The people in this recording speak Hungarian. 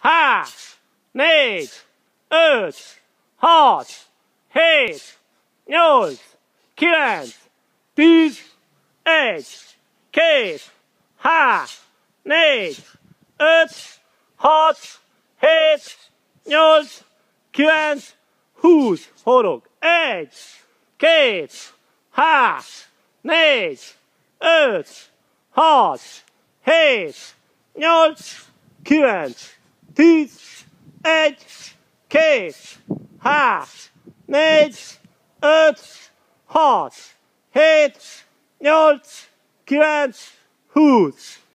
három, négy, öt, hat, hét, nyolc, kilenc, tíz, egy, két, három, négy, öt, hat, hét, nyolc, kilenc, húsz, horog. Egy, két, három, négy, öt, hat, hét, nyolc, kilenc, tíz, egy, két, három, négy, öt, hat, hét, nyolc, kilenc, húsz.